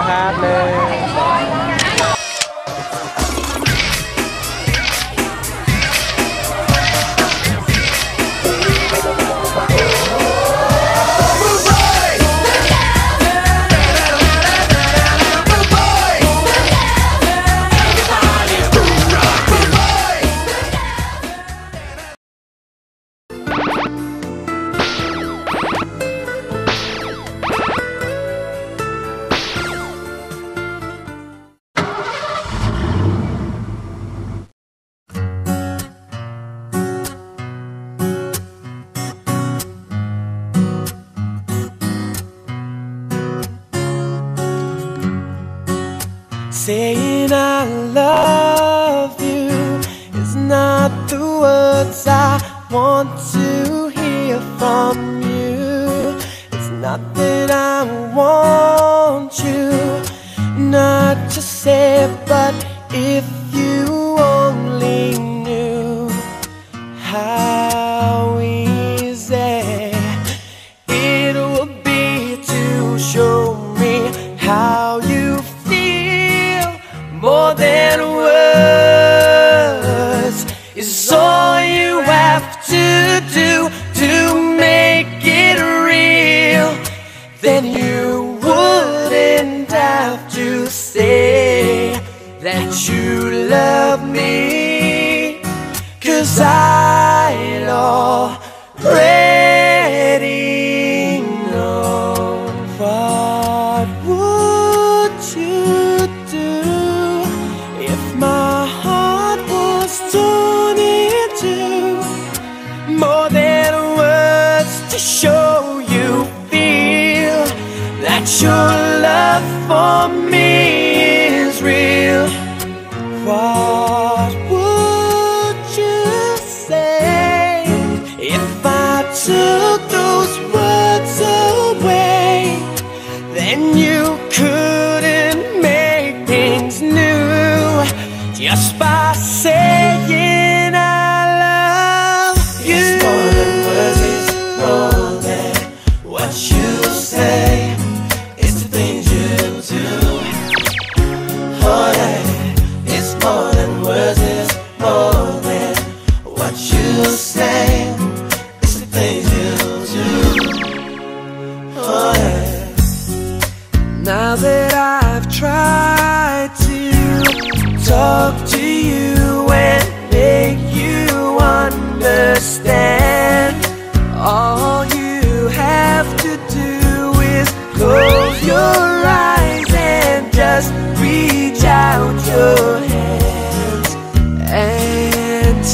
hát lên. Saying I love you is not the words I want to hear from you. It's not that I want you, not to say, but if and words is all you have to do to make it real. Then you to show you feel that your love for me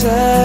said